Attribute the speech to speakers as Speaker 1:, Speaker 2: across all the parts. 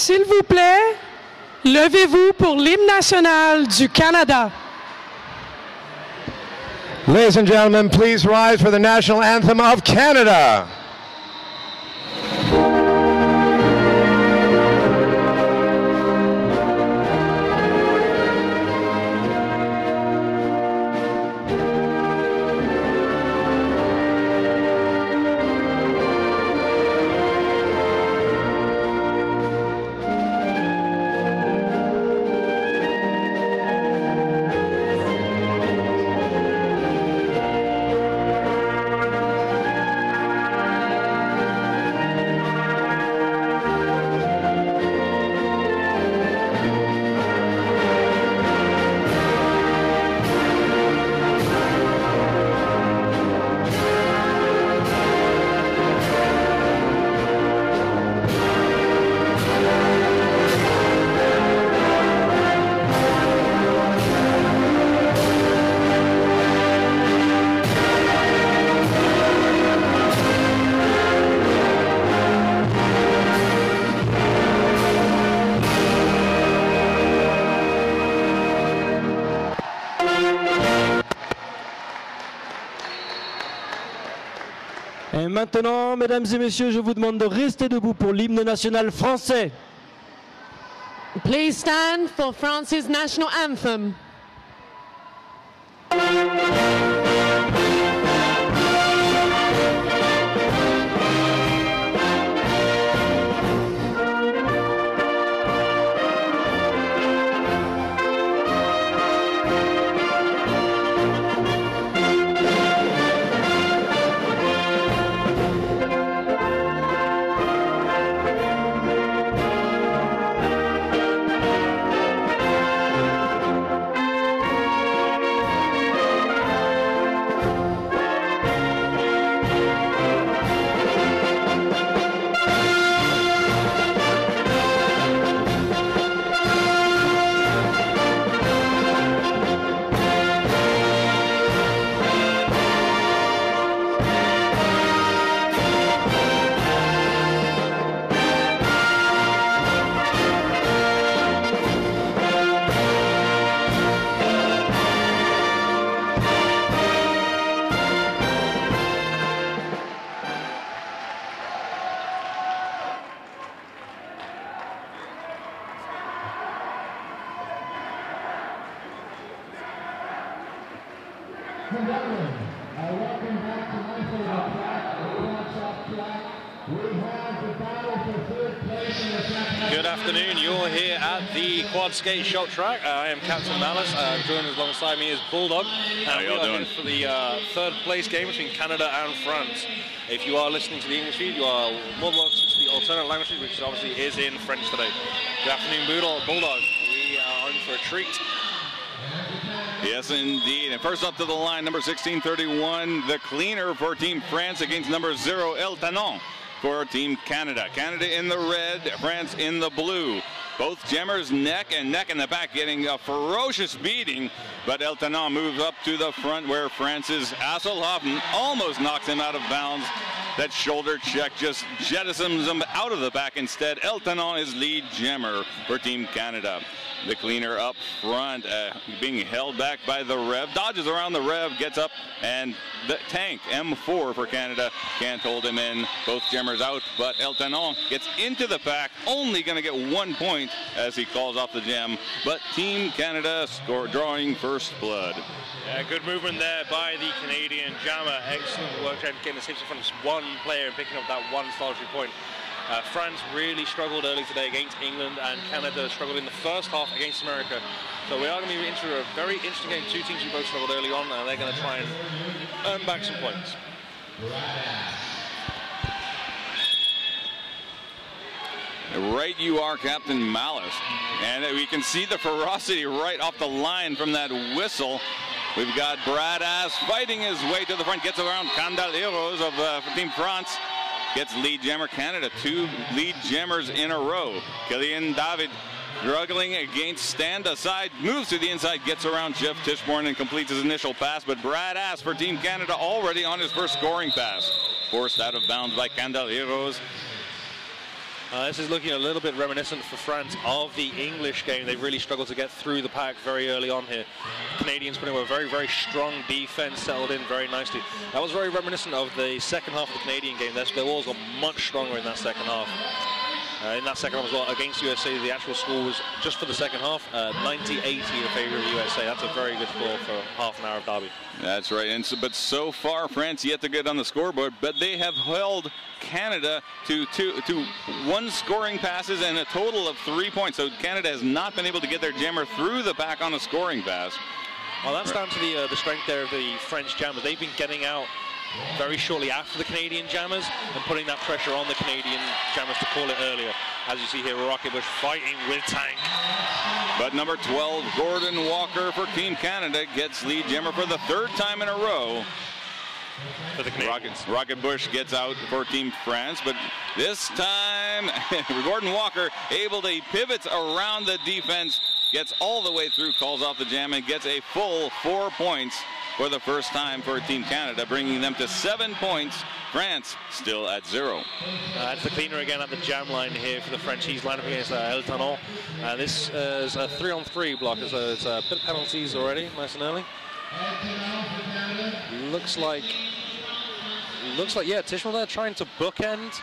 Speaker 1: S'il vous plaît, levez-vous pour l'hymne national du Canada.
Speaker 2: Ladies and gentlemen, please rise for the national anthem of Canada.
Speaker 3: Et maintenant, mesdames et messieurs, je vous demande de rester debout pour l'hymne national français.
Speaker 4: Please stand for France's national anthem.
Speaker 5: Good afternoon. You're here at the Quad Skate Shop Track. Uh, I am Captain Malice. Uh, joined alongside me is Bulldog.
Speaker 6: How
Speaker 5: and
Speaker 6: y'all
Speaker 5: we are
Speaker 6: doing?
Speaker 5: here for the uh, third place game between Canada and France. If you are listening to the English feed, you are more than welcome to the alternate language which obviously is in French today. Good afternoon, Bulldog. Bulldog. We are in for a treat.
Speaker 6: Yes, indeed. And first up to the line, number 1631, the cleaner for Team France against number zero, El Tanon for Team Canada. Canada in the red, France in the blue. Both jammers neck and neck in the back getting a ferocious beating, but El Tanon moves up to the front where France's Hasselhoff almost knocks him out of bounds. That shoulder check just jettisons him out of the back instead. El Tanon is lead jammer for Team Canada. The cleaner up front, uh, being held back by the Rev, dodges around the Rev, gets up, and the tank M4 for Canada can't hold him in. Both jammers out, but El Tanon gets into the pack, only going to get one point as he calls off the jam. But Team Canada score drawing first blood.
Speaker 5: Yeah, good movement there by the Canadian jammer. Excellent work trying to get the safe from just one player and picking up that one solitary point. Uh, France really struggled early today against England, and Canada struggled in the first half against America. So we are going to be into a very interesting game. Two teams who both struggled early on, and they're going to try and earn back some points.
Speaker 6: Right you are, Captain Malice. And we can see the ferocity right off the line from that whistle. We've got Brad Ass fighting his way to the front, gets around Candaleros of uh, Team France. Gets lead jammer Canada, two lead jammers in a row. Killian David struggling against stand aside, moves to the inside, gets around Jeff Tichborne and completes his initial pass. But Brad Ass for Team Canada already on his first scoring pass. Forced out of bounds by Candaleros.
Speaker 5: Uh, this is looking a little bit reminiscent for France of the English game. They really struggled to get through the pack very early on here. Canadians putting a very, very strong defense, settled in very nicely. That was very reminiscent of the second half of the Canadian game. Their walls were much stronger in that second half. Uh, in that second half as well, against USA, the actual score was just for the second half, 90-80 uh, in favor of USA. That's a very good score for half an hour of derby.
Speaker 6: That's right. And so, but so far, France yet to get on the scoreboard, but they have held Canada to two to one scoring passes and a total of three points. So Canada has not been able to get their jammer through the back on a scoring pass.
Speaker 5: Well, that's down to the uh, the strength there of the French jammers. They've been getting out very shortly after the Canadian jammers and putting that pressure on the Canadian jammers to call it earlier. As you see here, Rocket Bush fighting with Tank.
Speaker 6: But number 12, Gordon Walker for Team Canada gets lead jammer for the third time in a row.
Speaker 5: For the
Speaker 6: Rocket, Rocket Bush gets out for Team France, but this time Gordon Walker able to pivot around the defense, gets all the way through, calls off the jam, and gets a full four points for the first time for Team Canada, bringing them to seven points. France still at zero. Uh,
Speaker 5: that's the cleaner again at the jam line here for the French. He's lined up against uh, El Tanon. Uh, this is a three-on-three block. So it's a bit of penalties already, nice and early. Looks like, looks like, yeah, Tischmal there trying to bookend.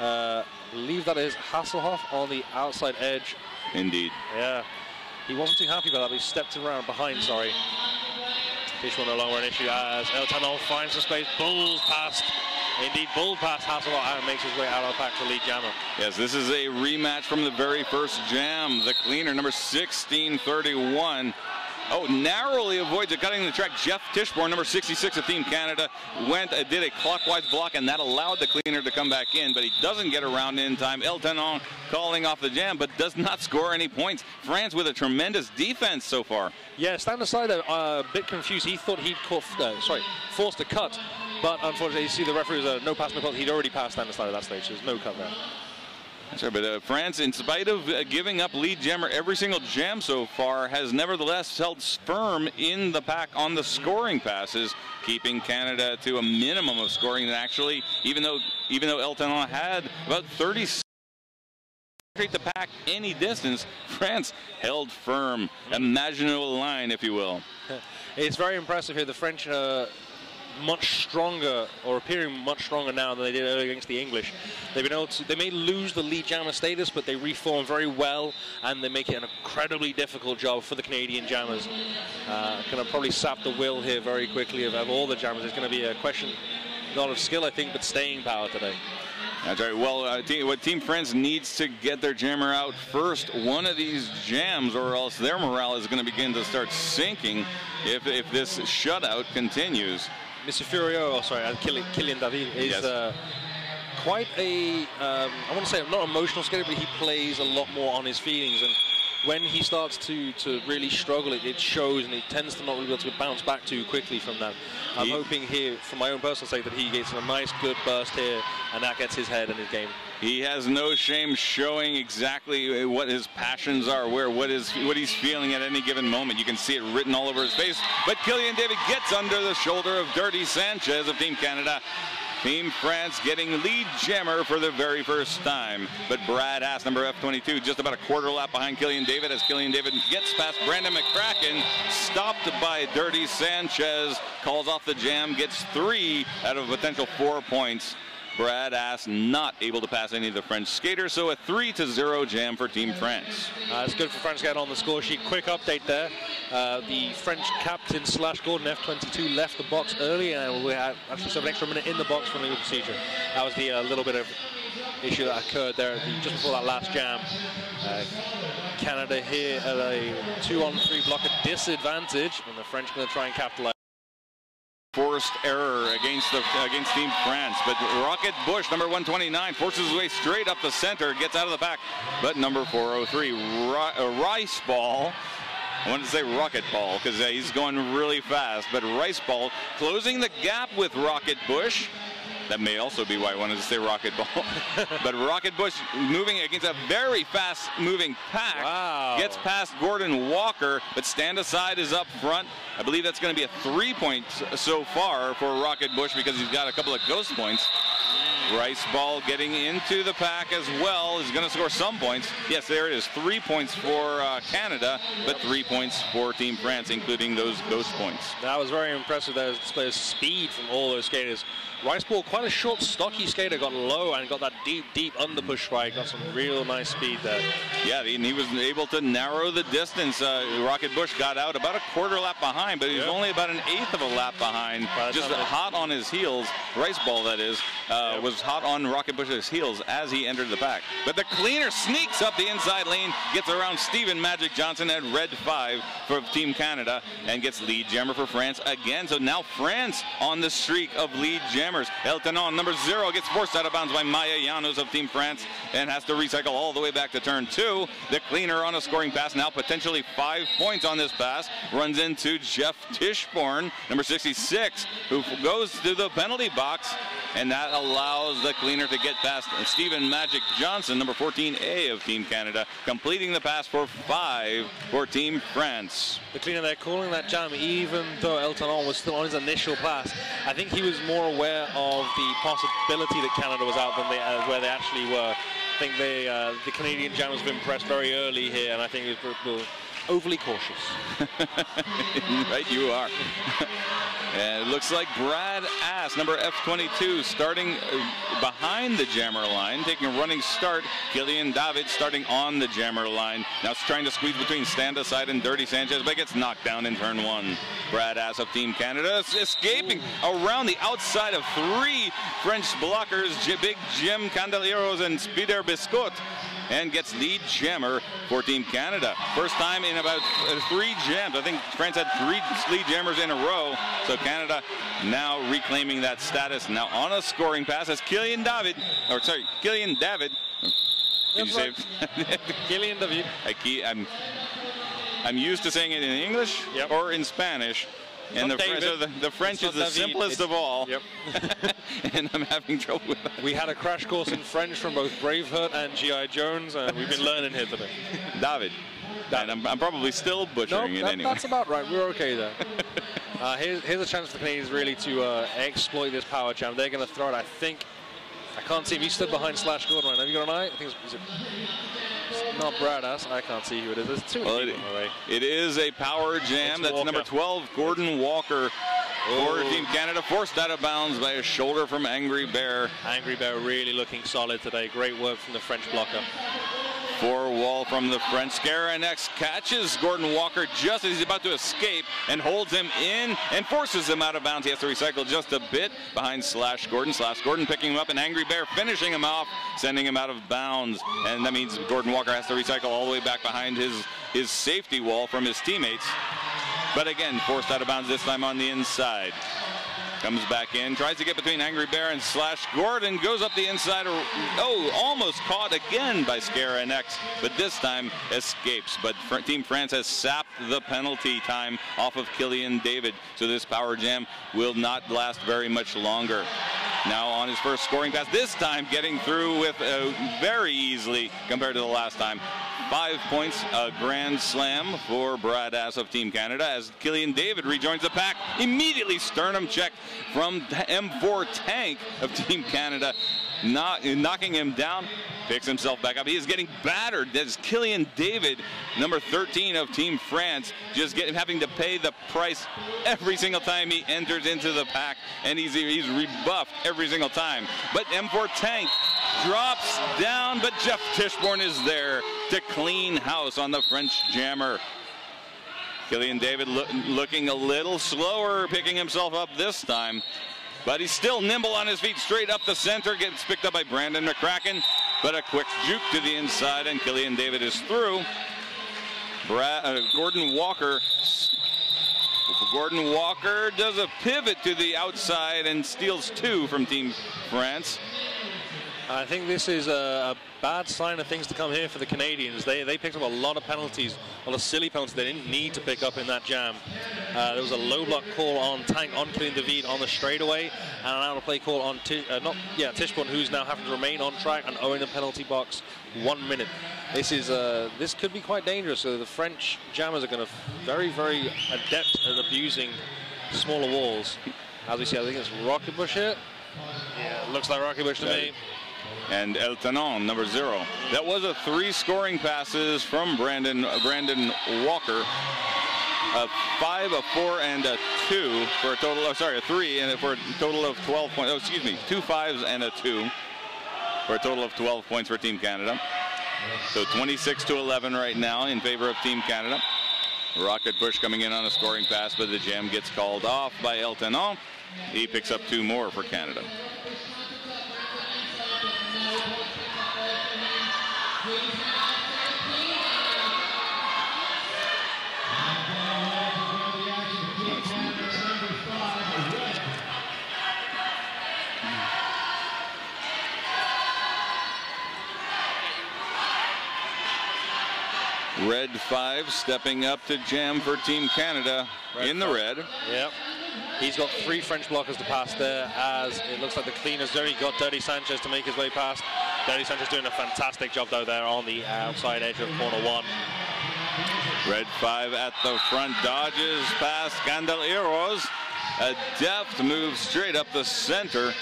Speaker 5: Uh, believe that is Hasselhoff on the outside edge.
Speaker 6: Indeed.
Speaker 5: Yeah. He wasn't too happy about that, but he stepped around behind, sorry. This one no longer an issue as El Tanon finds the space, bulls past. Indeed, bull past Hasselhoff and makes his way out of the pack to lead jammer.
Speaker 6: Yes, this is a rematch from the very first jam. The cleaner, number 1631, Oh, narrowly avoids it, cutting the track. Jeff Tichborne, number 66 of Team Canada, went uh, did a clockwise block, and that allowed the cleaner to come back in, but he doesn't get around in time. El Tanon calling off the jam, but does not score any points. France with a tremendous defense so far.
Speaker 5: Yeah, stand aside uh, a bit confused. He thought he'd caught, uh, sorry, forced a cut, but unfortunately, you see the referee was a no pass, no. He'd already passed stand aside at that stage, there's no cut there.
Speaker 6: Sorry, but uh, France, in spite of uh, giving up lead jammer every single jam so far, has nevertheless held firm in the pack on the scoring passes, keeping Canada to a minimum of scoring. And actually, even though even though El Tanon had about 30 the pack any distance, France held firm. Imaginable line, if you will.
Speaker 5: It's very impressive here. The French uh, much stronger or appearing much stronger now than they did earlier against the English. They've been able to, they may lose the lead jammer status, but they reform very well and they make it an incredibly difficult job for the Canadian jammers. Uh, going to probably sap the will here very quickly of, of all the jammers. It's going to be a question not of skill, I think, but staying power today.
Speaker 6: That's right. Well, uh, team, what Team France needs to get their jammer out first, one of these jams, or else their morale is going to begin to start sinking if, if this shutout continues.
Speaker 5: Mr. Furio, oh, sorry, uh, Kylian David is yes. uh, quite a, um, I want to say not emotional skater, but he plays a lot more on his feelings. And when he starts to, to really struggle, it, it shows and he tends to not really be able to bounce back too quickly from that. I'm he, hoping here, for my own personal sake, that he gets a nice, good burst here and that gets his head in his game.
Speaker 6: He has no shame showing exactly what his passions are, where what is what he's feeling at any given moment. You can see it written all over his face. But Killian David gets under the shoulder of Dirty Sanchez of Team Canada. Team France getting lead jammer for the very first time. But Brad Ass, number F22, just about a quarter lap behind Killian David as Killian David gets past Brandon McCracken, stopped by Dirty Sanchez, calls off the jam, gets three out of potential four points. Brad Ass not able to pass any of the French skaters, so a 3 to 0 jam for Team France.
Speaker 5: Uh, it's good for France getting on the score sheet. Quick update there. Uh, the French captain slash Gordon F22 left the box early, and we had actually some extra minute in the box from the procedure. That was the uh, little bit of issue that occurred there the, just before that last jam. Uh, Canada here at a two on three block at disadvantage, and the French going to try and capitalize
Speaker 6: forced error against the against Team France. But Rocket Bush, number 129, forces his way straight up the center, gets out of the pack. But number 403, uh, Rice Ball. I wanted to say Rocket Ball because uh, he's going really fast. But Rice Ball closing the gap with Rocket Bush. That may also be why I wanted to say rocket ball. but Rocket Bush moving against a very fast moving pack.
Speaker 5: Wow.
Speaker 6: Gets past Gordon Walker, but stand aside is up front. I believe that's going to be a three point so far for Rocket Bush because he's got a couple of ghost points. Rice ball getting into the pack as well is going to score some points. Yes, there it is. Three points for uh, Canada, but three points for Team France, including those ghost points.
Speaker 5: That was very impressive. That display of speed from all those skaters. Rice Ball, quite a short, stocky skater, got low and got that deep, deep under push strike. Got some real nice speed there.
Speaker 6: Yeah, and he was able to narrow the distance. Uh, Rocket Bush got out about a quarter lap behind, but he was
Speaker 5: Yep.
Speaker 6: only about an eighth of a lap behind. Just hot on his heels. Rice Ball, that is, uh,
Speaker 5: Yep.
Speaker 6: was hot on Rocket Bush's heels as he entered the pack. But the cleaner sneaks up the inside lane, gets around Stephen Magic Johnson at red five for Team Canada, and gets lead jammer for France again. So now France on the streak of lead jammers. El Tanon, number zero, gets forced out of bounds by Maya Llanos of Team France and has to recycle all the way back to turn two. The cleaner on a scoring pass, now potentially five points on this pass, runs into Jeff Tischborn, number 66, who goes to the penalty box, and that allows the cleaner to get past Stephen Magic Johnson, number 14A of Team Canada, completing the pass for five for Team France.
Speaker 5: The cleaner there calling that jam, even though El Tanon was still on his initial pass. I think he was more aware of the possibility that Canada was out than they, uh, where they actually were. I think they, uh, the Canadian jammers has been pressed very early here, and I think it were overly cautious.
Speaker 6: right, you are. and it looks like Brad Ass, number F22, starting uh, behind the jammer line, taking a running start. Killian David starting on the jammer line. Now it's trying to squeeze between Stand Aside and Dirty Sanchez, but gets knocked down in turn one. Brad Ass of Team Canada escaping around the outside of three French blockers, Big Jim Candeleros and Spider Biscot and gets lead jammer for Team Canada. First time in about three jams. I think France had three lead jammers in a row. So Canada now reclaiming that status. Now on a scoring pass as Killian David, or sorry, Killian David. Did you say?
Speaker 5: Gillian David.
Speaker 6: I'm I'm used to saying it in English
Speaker 5: Yep.
Speaker 6: or in Spanish. And the,
Speaker 5: not
Speaker 6: French, so the, the French is the
Speaker 5: David.
Speaker 6: simplest
Speaker 5: It's-
Speaker 6: of all.
Speaker 5: Yep.
Speaker 6: and I'm having trouble with that.
Speaker 5: We had a crash course in French from both Braveheart and G.I. Jones, and we've been learning here today.
Speaker 6: David. And I'm, I'm probably still
Speaker 5: No,
Speaker 6: butchering it
Speaker 5: that-
Speaker 6: anyway.
Speaker 5: that's about right. We're okay there. uh, here's, here's a chance for the Canadians really to uh, exploit this power jam. They're going to throw it, I think. I can't see him. He stood behind Slash Gordon right now. Have you got an eye? I think it's, it's not Brad Ass. I can't see who it is. There's two
Speaker 6: Well,
Speaker 5: people
Speaker 6: it,
Speaker 5: in the way.
Speaker 6: it is a power jam.
Speaker 5: It's
Speaker 6: That's
Speaker 5: Walker.
Speaker 6: number 12, Gordon Walker for
Speaker 5: Oh.
Speaker 6: Team Canada. Forced out of bounds by a shoulder from Angry Bear.
Speaker 5: Angry Bear really looking solid today. Great work from the French blocker.
Speaker 6: Four wall from the French. Scaranex catches Gordon Walker just as he's about to escape and holds him in and forces him out of bounds. He has to recycle just a bit behind Slash Gordon. Slash Gordon picking him up and Angry Bear finishing him off, sending him out of bounds. And that means Gordon Walker has to recycle all the way back behind his, his safety wall from his teammates. But again, forced out of bounds this time on the inside. Comes back in, tries to get between Angry Bear and Slash Gordon, goes up the inside. Oh, almost caught again by Scara X, but this time escapes. But Team France has sapped the penalty time off of Killian David, so this power jam will not last very much longer. Now on his first scoring pass, this time getting through with uh, very easily compared to the last time. Five points, a grand slam for Brad Ass of Team Canada as Killian David rejoins the pack. Immediately sternum check from M4 Tank of Team Canada, not, uh, knocking him down. Picks himself back up. He is getting battered. That's Killian David, number 13 of Team France, just getting having to pay the price every single time he enters into the pack, and he's he's rebuffed every single time. But M4 Tank drops down, but Jeff Tischborn is there to clean house on the French jammer. Killian David loo- looking a little slower, picking himself up this time. But he's still nimble on his feet, straight up the center, gets picked up by Brandon McCracken. But a quick juke to the inside, and Killian David is through. Uh, Gordon Walker. Gordon Walker does a pivot to the outside and steals two from Team France.
Speaker 5: I think this is a, a bad sign of things to come here for the Canadians. They, they picked up a lot of penalties, a lot of silly penalties they didn't need to pick up in that jam. Uh, there was a low block call on Tank on Killian David on the straightaway, and an out of play call on Ti- uh, not yeah Tischborn, who's now having to remain on track and owing the penalty box one minute. This is uh, this could be quite dangerous. So the French jammers are going to very very adept at abusing smaller walls. As we see, I think it's Rocket Bush here. Yeah, looks like Rocky Bush to me.
Speaker 6: And El Tanon, number zero. That was a three scoring passes from Brandon Brandon Walker. A five, a four, and a two for a total of sorry, a three, and for a total of 12 points. Oh, excuse me, two fives and a two for a total of 12 points for Team Canada. So 26 to 11 right now in favor of Team Canada. Rocket Bush coming in on a scoring pass, but the jam gets called off by El. He picks up two more for Canada. Red five stepping up to jam for Team Canada
Speaker 5: Red
Speaker 6: in the red.
Speaker 5: Yep. He's got three French blockers to pass there as it looks like the cleaners only got Dirty Sanchez to make his way past. Dirty Sanchez doing a fantastic job though there on the outside edge of corner one.
Speaker 6: Red five at the front dodges past Candeleros. A deft move straight up the center.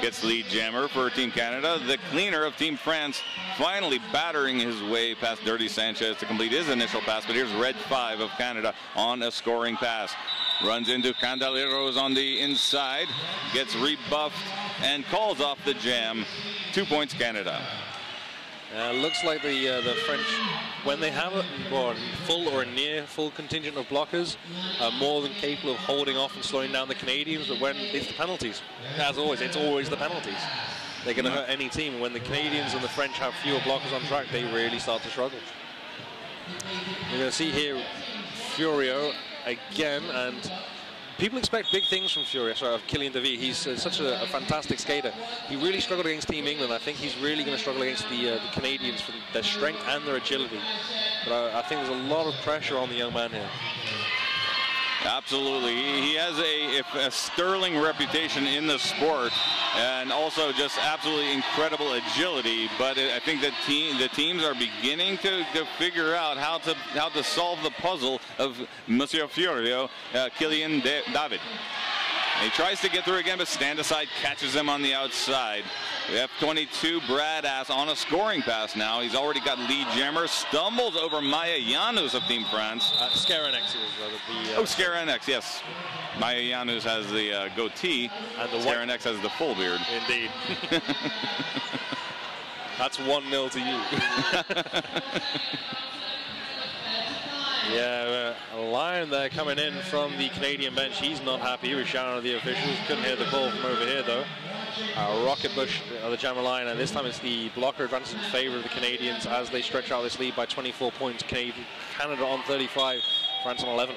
Speaker 6: Gets the lead jammer for Team Canada. The cleaner of Team France finally battering his way past Dirty Sanchez to complete his initial pass. But here's Red 5 of Canada on a scoring pass. Runs into Candeleros on the inside. Gets rebuffed and calls off the jam. Two points Canada.
Speaker 5: Uh, looks like the uh, the French, when they have a full or a near full contingent of blockers, are more than capable of holding off and slowing down the Canadians. But when it's the penalties, as always, it's always the penalties. They're going to hurt any team. When the Canadians and the French have fewer blockers on track, they really start to struggle. You're going to see here Furio again, and people expect big things from Furio, sorry, of Killian DeVee. He's uh, such a, a fantastic skater. He really struggled against Team England. I think he's really going to struggle against the, uh, the Canadians for their strength and their agility. But I, I think there's a lot of pressure on the young man here.
Speaker 6: Absolutely. He he has a, a sterling reputation in the sport and also just absolutely incredible agility. But I think that team, the teams are beginning to, to figure out how to how to solve the puzzle of Monsieur Furio, uh, Killian De- David. He tries to get through again, but stand aside catches him on the outside. F22 Brad Ass on a scoring pass now. He's already got lead jammer. Stumbles over Maya Janus of Team France.
Speaker 5: Uh, Skaranex is uh, the,
Speaker 6: Oh,
Speaker 5: uh,
Speaker 6: Skaranex, yes. Maya Janus has the uh, goatee.
Speaker 5: And the
Speaker 6: Skaranex has the full beard.
Speaker 5: Indeed. That's 1-0 to you. yeah, a Lion there coming in from the Canadian bench. He's not happy. He was shouting at the officials. Couldn't hear the call from over here, though. Uh, Rocket Bush, uh, the Jammer Lion, and this time it's the blocker advantage in favor of the Canadians as they stretch out this lead by 24 points. Canada on 35, France on 11.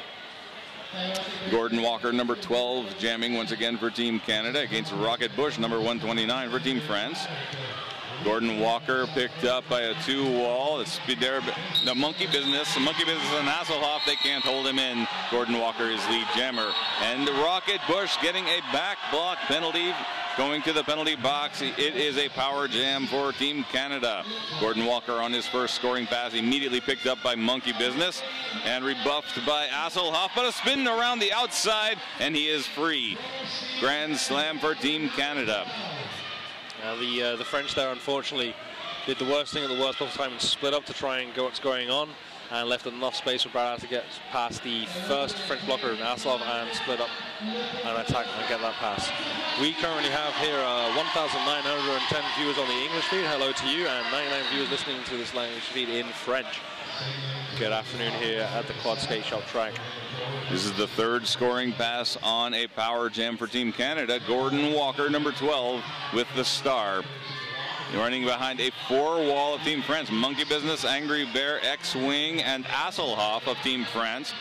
Speaker 6: Gordon Walker, number 12, jamming once again for Team Canada against Rocket Bush, number 129 for Team France. Gordon Walker picked up by a two wall. The Spider, the monkey business, the monkey business and Hasselhoff, they can't hold him in. Gordon Walker is lead jammer. And Rocket Bush getting a back block penalty going to the penalty box. It is a power jam for Team Canada. Gordon Walker on his first scoring pass immediately picked up by Monkey Business and rebuffed by Hasselhoff, but a spin around the outside and he is free. Grand slam for Team Canada.
Speaker 5: Now the uh, the French there unfortunately did the worst thing at the worst possible time and split up to try and go what's going on and left enough space for Brad to get past the first French blocker in Aslov and split up and attack and get that pass. We currently have here uh, 1,910 viewers on the English feed. Hello to you and 99 viewers listening to this language feed in French. Good afternoon here at the Quad Skate Shop track.
Speaker 6: This is the third scoring pass on a power jam for Team Canada. Gordon Walker, number 12, with the star. Running behind a four wall of Team France. Monkey Business, Angry Bear, X-Wing, and Hasselhoff of Team France.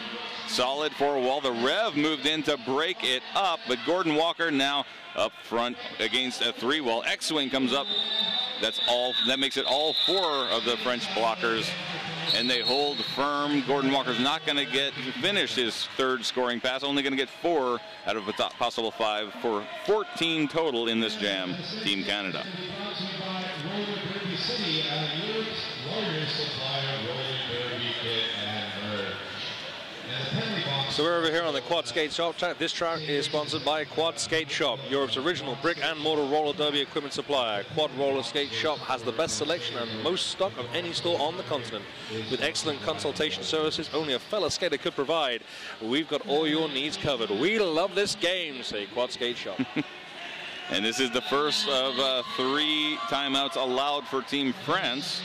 Speaker 6: Solid four wall. The Rev moved in to break it up, but Gordon Walker now up front against a three wall. X-Wing comes up. That's all. That makes it all four of the French blockers and they hold firm. Gordon Walker's not going to get finish his third scoring pass, only going to get four out of a possible five for 14 total in this jam. Team Canada.
Speaker 5: So we're over here on the Quad Skate Shop track. This track is sponsored by Quad Skate Shop, Europe's original brick and mortar roller derby equipment supplier. Quad Roller Skate Shop has the best selection and most stock of any store on the continent. With excellent consultation services only a fellow skater could provide, we've got all your needs covered. We love this game, say Quad Skate Shop.
Speaker 6: And this is the first of uh, three timeouts allowed for Team France.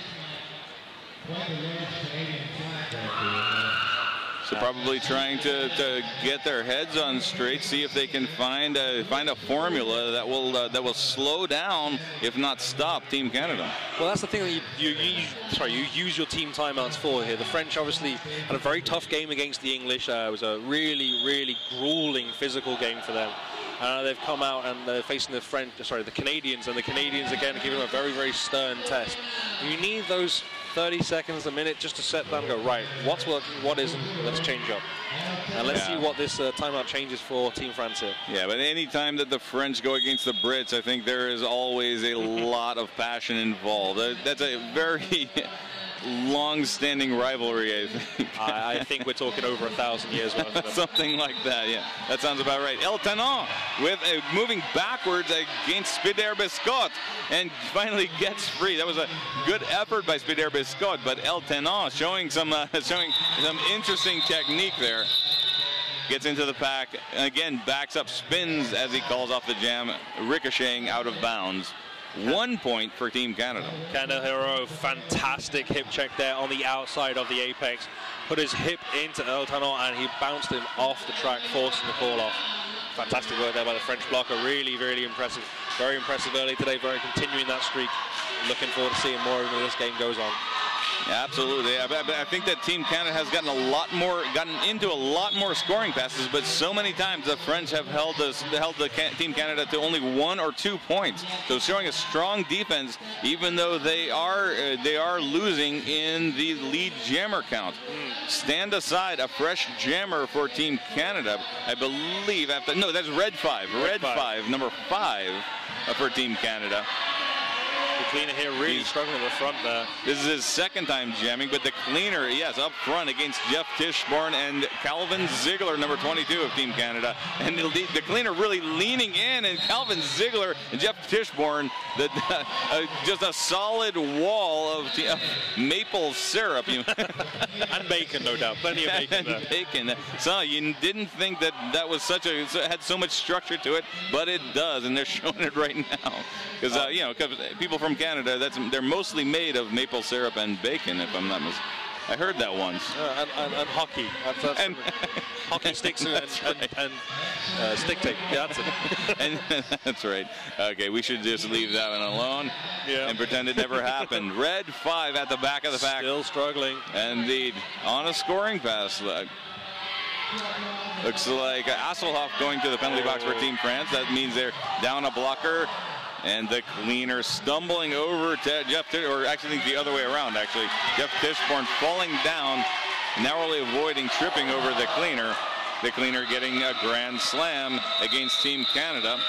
Speaker 6: So probably trying to, to get their heads on straight, see if they can find a find a formula that will uh, that will slow down, if not stop, Team Canada.
Speaker 5: Well, that's the thing that you, you, you, sorry, you use your team timeouts for here. The French obviously had a very tough game against the English. Uh, it was a really, really grueling physical game for them. Uh, they've come out and they're facing the French, sorry, the Canadians, and the Canadians again giving them a very, very stern test. You need those 30 seconds, a minute, just to set down and go, right, what's working, what isn't, let's change up. And let's
Speaker 6: Yeah.
Speaker 5: see what this uh, timeout changes for Team France here.
Speaker 6: Yeah, but any time that the French go against the Brits, I think there is always a lot of passion involved. Uh, That's a very long-standing rivalry, I think.
Speaker 5: I, I think we're talking over a thousand years worth.
Speaker 6: Something like that, yeah. That sounds about right. El Tanon with a moving backwards against Spider Biscot and finally gets free. That was a good effort by Spider Biscot, but El Tanon showing some uh, showing some interesting technique there. Gets into the pack, and again backs up, spins as he calls off the jam, ricocheting out of bounds. One point for Team Canada.
Speaker 5: Hero, fantastic hip check there on the outside of the apex. Put his hip into El Tano and he bounced him off the track, forcing the call off. Fantastic work there by the French blocker. Really, really impressive. Very impressive early today. Very continuing that streak. Looking forward to seeing more of him as this game goes on.
Speaker 6: Absolutely. I, I- I think that Team Canada has gotten a lot more, gotten into a lot more scoring passes, but so many times the French have held the held the Ca- Team Canada to only one or two points. So showing a strong defense, even though they are uh, they are losing in the lead jammer count. Stand aside, a fresh jammer for Team Canada, I believe. After no, that's red five, red,
Speaker 5: five.
Speaker 6: five. number five uh, for Team Canada.
Speaker 5: Cleaner here really
Speaker 6: He's-
Speaker 5: struggling front there.
Speaker 6: This is his second time jamming, but the cleaner, yes, up front against Jeff Tischborn and Calvin Ziegler, number 22 of Team Canada. And the, cleaner really leaning in, and Calvin Ziegler and Jeff Tischborn, the, uh, just a solid wall of, of maple syrup.
Speaker 5: And bacon, no doubt. Plenty of bacon
Speaker 6: and
Speaker 5: there.
Speaker 6: bacon. So you didn't think that that was such a it had so much structure to it, but it does, and they're showing it right now. Because uh, you know, 'cause people from Canada, that's they're mostly made of maple syrup and bacon. If I'm not mistaken. I heard that once.
Speaker 5: Uh, and, and, and hockey. That's, that's
Speaker 6: And-
Speaker 5: hockey sticks and,
Speaker 6: right.
Speaker 5: and uh, stick tape. Yeah, that's it.
Speaker 6: and that's right. Okay, we should just leave that one alone
Speaker 5: Yeah.
Speaker 6: and pretend it never happened. Red five at the back of the pack.
Speaker 5: Still struggling.
Speaker 6: And indeed, on a scoring pass. Look. Looks like uh, Hasselhoff going to the penalty box for Team France. That means they're down a blocker. And the cleaner stumbling over to Jeff, or actually the other way around, actually. Jeff Tischborn falling down, narrowly avoiding tripping over the cleaner. The cleaner getting a grand slam against Team Canada.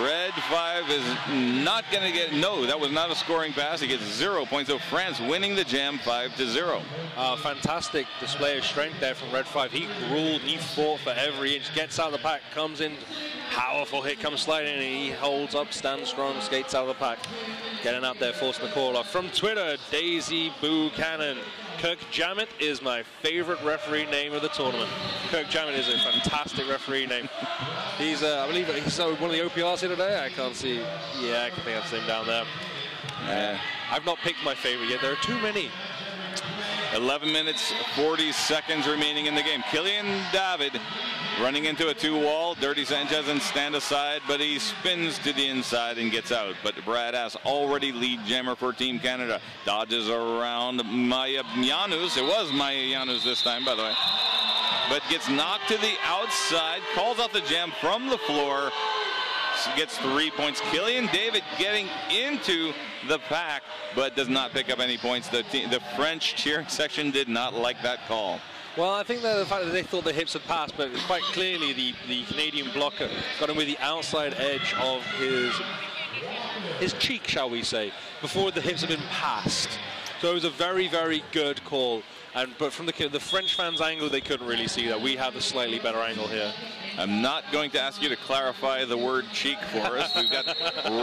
Speaker 6: Red five is not going to get, no, that was not a scoring pass. He gets zero points. So France winning the jam five to zero.
Speaker 5: Uh, fantastic display of strength there from Red 5. He ruled, he fought for every inch, gets out of the pack, comes in, powerful hit, comes sliding in, he holds up, stands strong, skates out of the pack. Getting up there, forcing the call off. From Twitter, Daisy Buchanan. Kirk Jammett is my favorite referee name of the tournament. Kirk Jammett is a fantastic referee name. He's, uh, I believe he's uh, one of the OPRs here today. I can't see. Yeah, I can think I've seen him down there.
Speaker 6: Uh,
Speaker 5: I've not picked my favorite yet. There are too many.
Speaker 6: 11 minutes, 40 seconds remaining in the game. Killian David running into a two wall. Dirty Sanchez and stand aside, but he spins to the inside and gets out. But Brad Ass already lead jammer for Team Canada. Dodges around Maya Janus. It was Maya Janus this time, by the way. But gets knocked to the outside, calls out the jam from the floor. Gets three points. Killian David getting into the pack, but does not pick up any points. The, te- the French cheering section did not like that call.
Speaker 5: Well, I think the fact that they thought the hips had passed, but quite clearly the, the Canadian blocker got him with the outside edge of his his cheek, shall we say, before the hips had been passed. So it was a very, very good call. And but from the the French fans' angle, they couldn't really see that. We have a slightly better angle here.
Speaker 6: I'm not going to ask you to clarify the word cheek for us. We've got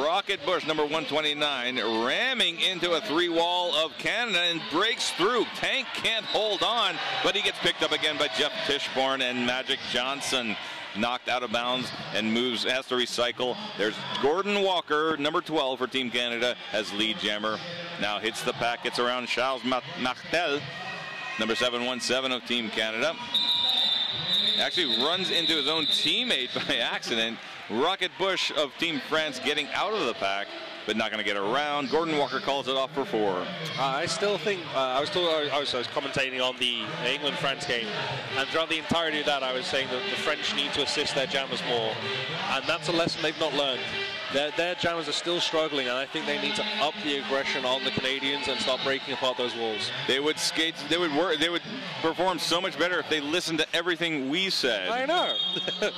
Speaker 6: Rocket Bush, number 129, ramming into a three wall of Canada and breaks through. Tank can't hold on, but he gets picked up again by Jeff Tichborne and Magic Johnson. Knocked out of bounds and moves, has to recycle. There's Gordon Walker, number 12 for Team Canada, as lead jammer. Now hits the pack, gets around Charles Martel, number 717 of Team Canada actually runs into his own teammate by accident. Rocket Bush of Team France getting out of the pack, but not going to get around. Gordon Walker calls it off for four. Uh,
Speaker 5: I still think uh, I was told I was, I was commentating on the England-France game, and throughout the entirety of that, I was saying that the French need to assist their jammers more, and that's a lesson they've not learned. Their, their jammers are still struggling, and I think they need to up the aggression on the Canadians and start breaking apart those walls.
Speaker 6: They would skate. They would work. They would perform so much better if they listened to everything we said.
Speaker 5: I know.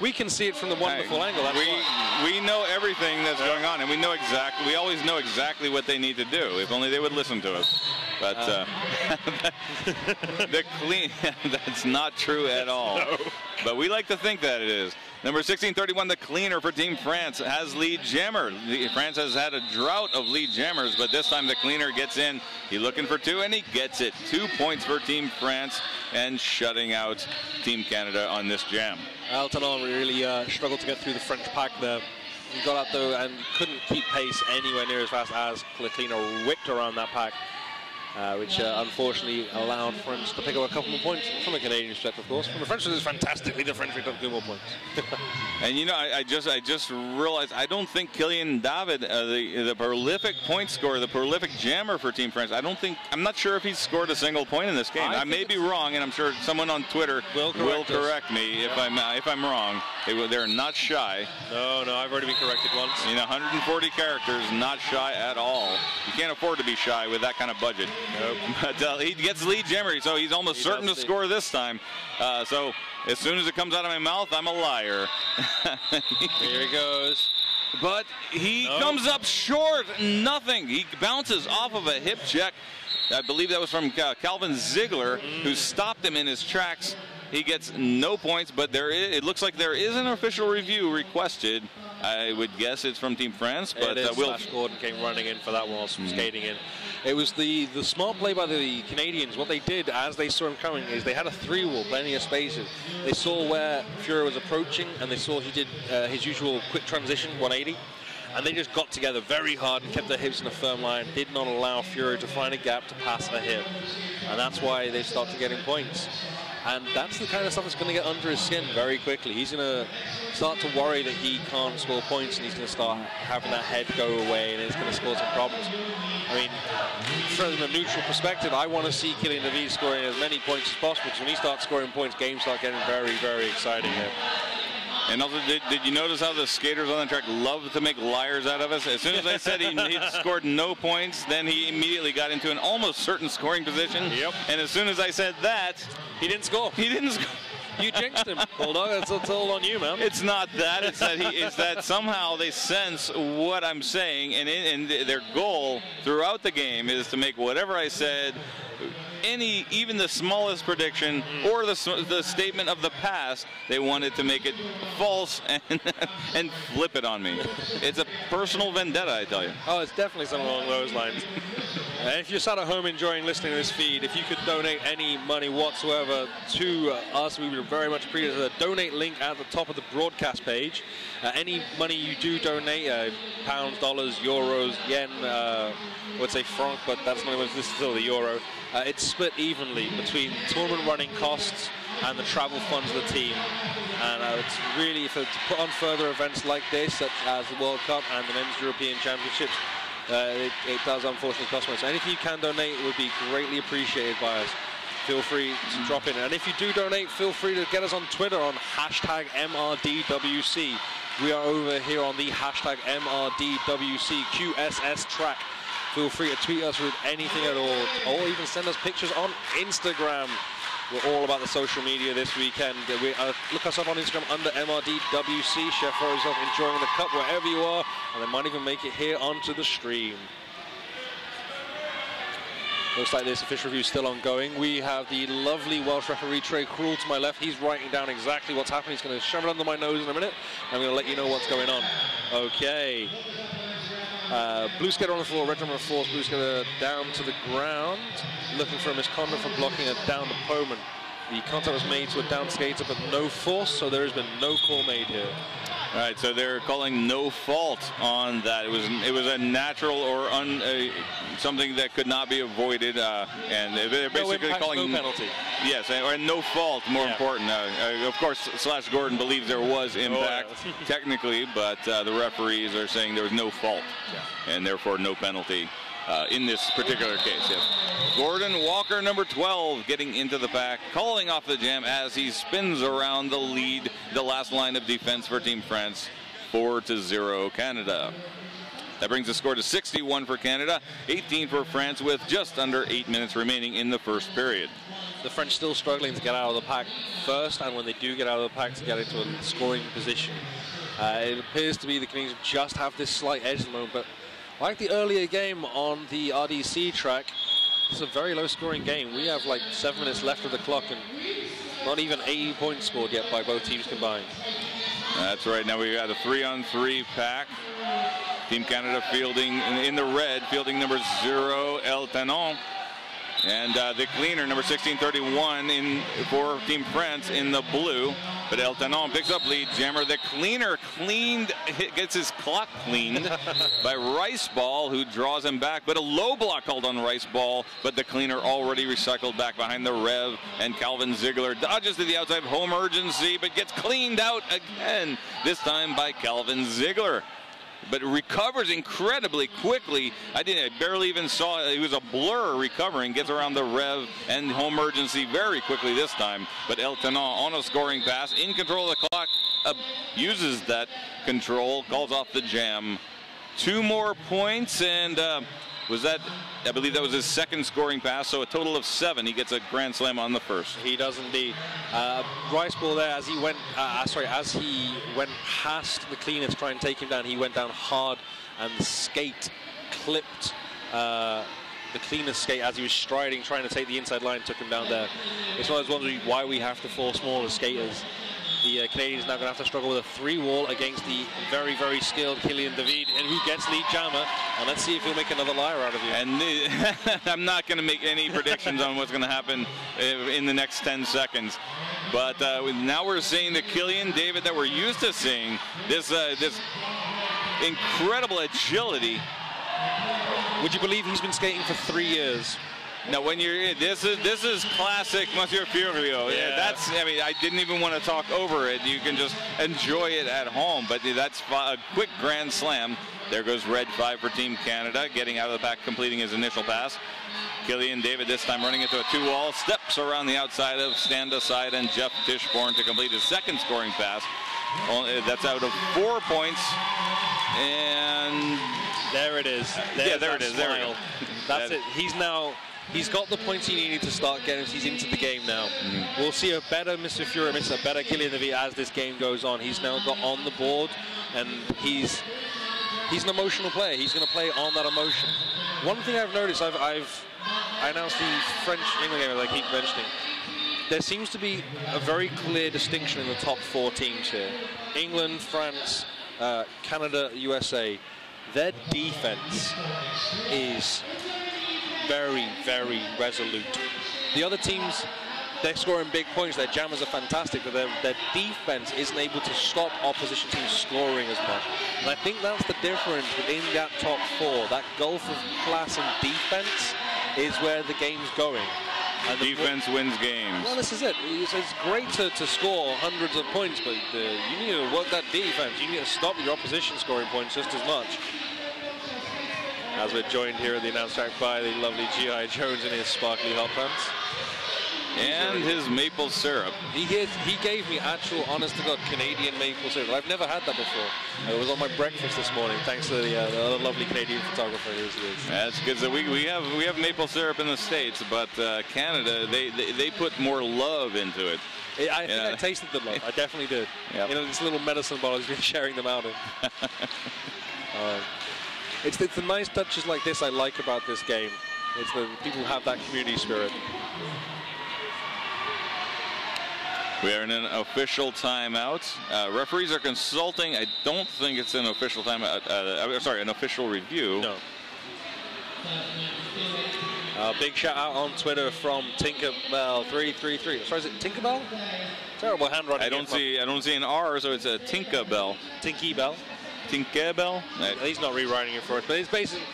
Speaker 5: we can see it from the wonderful I, angle. That's
Speaker 6: we
Speaker 5: why.
Speaker 6: we know everything that's yeah. going on, and we know exactly. We always know exactly what they need to do. If only they would listen to us. But uh, uh, the clean. that's not true at all. No. But we like to think that it is. Number 1631, the cleaner for Team France, has lead jammer. France has had a drought of lead jammers, but this time the cleaner gets in. He's looking for two, and he gets it. Two points for Team France, and shutting out Team Canada on this jam.
Speaker 5: El Tanon really uh, struggled to get through the French pack there. He got out though and couldn't keep pace anywhere near as fast as the cleaner whipped around that pack uh, which uh, unfortunately allowed France to pick up a couple more points from a Canadian perspective, of course. From the French, it's fantastically the French picked up two more points.
Speaker 6: and you know, I, I, just I just realized I don't think Kylian David, uh, the the prolific point scorer, the prolific jammer for Team France, I don't think I'm not sure if he's scored a single point in this game. I, I may be wrong, and I'm sure someone on Twitter will correct, will correct me if I'm uh, if I'm wrong. They, they're not shy.
Speaker 5: No, no, I've already been corrected once.
Speaker 6: In 140 characters, not shy at all. You can't afford to be shy with that kind of budget.
Speaker 5: Nope.
Speaker 6: But uh, he gets lead jammer, so he's almost he certain to score this time. Uh, so as soon as it comes out of my mouth, I'm a liar.
Speaker 5: Here he goes.
Speaker 6: But he comes up short. Nothing. He bounces off of a hip check. I believe that was from uh, Calvin Ziegler, mm. who stopped him in his tracks. He gets no points, but there is, it looks like there is an official review requested. I would guess it's from Team France, but
Speaker 5: it is.
Speaker 6: Uh, Will
Speaker 5: Flash Gordon came running in for that one, mm. skating in. It was the, the smart play by the Canadians. What they did as they saw him coming is they had a three wall, plenty of spaces. They saw where Fuhrer was approaching, and they saw he did uh, his usual quick transition 180 and they just got together very hard and kept their hips in a firm line, did not allow Fuhrer to find a gap to pass a hip. And that's why they started getting points. And that's the kind of stuff that's going to get under his skin very quickly. He's going to start to worry that he can't score points and he's going to start having that head go away and it's going to cause some problems. I mean, from a neutral perspective, I want to see Kilian David scoring as many points as possible because when he starts scoring points, games start getting very, very exciting here.
Speaker 6: And also, did, did, you notice how the skaters on the track love to make liars out of us? As soon as I said he, he scored no points, then he immediately got into an almost certain scoring position.
Speaker 5: Yep.
Speaker 6: And as soon as I said that,
Speaker 5: he didn't score.
Speaker 6: He didn't score.
Speaker 5: You jinxed him, Bulldog. That's, that's all on you, man.
Speaker 6: It's not that. It's that he. It's that somehow they sense what I'm saying, and, in, and their goal throughout the game is to make whatever I said any, even the smallest prediction or the, the statement of the past, they wanted to make it false and, and flip it on me. It's a personal vendetta, I tell you.
Speaker 5: Oh, it's definitely something along those lines. and if you're sat at home enjoying listening to this feed, if you could donate any money whatsoever to uh, us, we would very much appreciate the donate link at the top of the broadcast page. Uh, any money you do donate, uh, pounds, dollars, euros, yen, uh, I would say franc, but that's not this is still the euro. Uh, it's split evenly between tournament running costs and the travel funds of the team. And uh, it's really for, to put on further events like this, such as the World Cup and the Men's European Championships, uh, it, it, does unfortunately cost money. So anything you can donate would be greatly appreciated by us. Feel free to drop in. And if you do donate, feel free to get us on Twitter on hashtag MRDWC. We are over here on the hashtag MRDWCQSS track. Feel free to tweet us with anything at all, or even send us pictures on Instagram. We're all about the social media this weekend. We, uh, look us up on Instagram under MRDWC. Chef yourself enjoying the cup wherever you are, and they might even make it here onto the stream. Looks like this official review is still ongoing. We have the lovely Welsh referee Trey Cruel to my left. He's writing down exactly what's happening. He's going to shove it under my nose in a minute. I'm going to let you know what's going on. Okay. Uh, blue skater on the floor, red the floor, blue skater down to the ground, looking for a misconduct for blocking a down opponent. The contact was made to a down skater, but no force, so there has been no call made here.
Speaker 6: All right, so they're calling no fault on that. It was it was a natural or un, uh, something that could not be avoided, uh, and they're basically
Speaker 5: no
Speaker 6: calling
Speaker 5: no penalty.
Speaker 6: Yes, and, and no fault. More
Speaker 5: Yeah.
Speaker 6: important, uh, uh, of course. Slash Gordon believes there was impact
Speaker 5: yeah.
Speaker 6: technically, but uh, the referees are saying there was no fault, and therefore no penalty. Uh, in this particular case, yes. Gordon Walker, number 12, getting into the pack, calling off the jam as he spins around the lead, the last line of defense for Team France, 4 to 0 Canada. That brings the score to 61 for Canada, 18 for France, with just under eight minutes remaining in the first period.
Speaker 5: The French still struggling to get out of the pack first, and when they do get out of the pack, to get into a scoring position. Uh, it appears to be the Canadians just have this slight edge at the moment, but like the earlier game on the RDC track, it's a very low scoring game. We have like seven minutes left of the clock, and not even 80 points scored yet by both teams combined.
Speaker 6: That's right. Now we got a three-on-three pack. Team Canada fielding in, in the red, fielding number zero, El Tanon. And uh, the cleaner, number 1631, in for Team France in the blue. But El Tanon picks up lead jammer. The cleaner cleaned, gets his clock cleaned by Rice Ball, who draws him back. But a low block called on Rice Ball. But the cleaner already recycled back behind the Rev. And Calvin Ziegler dodges to the outside Home Emergency, but gets cleaned out again. This time by Calvin Ziegler but recovers incredibly quickly. I didn't, I barely even saw it. It was a blur recovering, gets around the rev and home emergency very quickly this time. But El Tanon on a scoring pass, in control of the clock, uh, uses that control, calls off the jam. Two more points, and uh, was that, I believe that was his second scoring pass, so a total of seven. He gets a grand slam on the first.
Speaker 5: He does indeed. Uh, Rice ball there as he went. Uh, uh, sorry, as he went past the cleaner to try and take him down, he went down hard, and the skate clipped uh, the cleaner's skate as he was striding, trying to take the inside line, took him down there. It's one of those ones why we have to force smaller skaters. The uh, Canadians now going to have to struggle with a three wall against the very, very skilled Killian David, and who gets lead jammer. And let's see if he'll make another liar out of you.
Speaker 6: And the, I'm not going to make any predictions on what's going to happen uh, in the next 10 seconds. But uh, now we're seeing the Killian David that we're used to seeing. This uh, this incredible agility.
Speaker 5: Would you believe he's been skating for three years?
Speaker 6: Now, when you're eh, this is this is classic Monsieur Furio.
Speaker 5: Eh, yeah.
Speaker 6: That's I mean I didn't even want to talk over it. You can just enjoy it at home. But that's a quick grand slam. There goes red five for Team Canada, getting out of the pack, completing his initial pass. Killian David this time running into a two wall, steps around the outside of stand aside and Jeff Tischborn to complete his second scoring pass. Eh, that's out of four points. And
Speaker 5: There it is. There's
Speaker 6: Yeah, there it is. There we
Speaker 5: smile. That's
Speaker 6: That-
Speaker 5: it. He's now. He's got the points he needed to start getting. He's into the game now.
Speaker 6: Mm-hmm.
Speaker 5: We'll see a better Mr. Fury, a better Killian David as this game goes on. He's now got on the board, and he's he's an emotional player. He's going to play on that emotion. One thing I've noticed, I've, I've I announced the French England game, as I keep mentioning. There seems to be a very clear distinction in the top four teams here: England, France, uh, Canada, USA. Their defense is very, very resolute. The other teams, they're scoring big points. Their jammers are fantastic, but their, their defense isn't able to stop opposition teams scoring as much. And I think that's the difference within that top four. That gulf of class and defense is where the game's going. And
Speaker 6: defense wins games.
Speaker 5: well, this is it. It's, it's great to, to score hundreds of points, but uh, you need to work that defense. You need to stop your opposition scoring points just as much. As we're joined here at the announce track by the lovely G.I. Jones in his sparkly hot pants.
Speaker 6: And his maple syrup.
Speaker 5: He gave, he gave me actual, honest to God, Canadian maple syrup. I've never had that before. It was on my breakfast this morning, thanks to the, uh, the lovely Canadian photographer who is.
Speaker 6: That's good. So we, we have we have maple syrup in the states, but uh, Canada they, they they put more love into it.
Speaker 5: I I think
Speaker 6: Yeah.
Speaker 5: I tasted the love. I definitely did.
Speaker 6: Yep.
Speaker 5: You know, this little medicine bottle he's been sharing them out in. Um, it's the nice touches like this I like about this game. It's the people who have that community spirit.
Speaker 6: We are in an official timeout. Uh, referees are consulting. I don't think it's an official timeout. Uh, uh, sorry, an official review.
Speaker 5: No. Uh, big shout out on Twitter from Tinkerbell333. Sorry, is it Tinkerbell? Terrible handwriting.
Speaker 6: I don't see. I don't see an R, so it's a Tinka Bell.
Speaker 5: Tinky Bell.
Speaker 6: Tinka
Speaker 5: He's not rewriting it for us, but he's basically.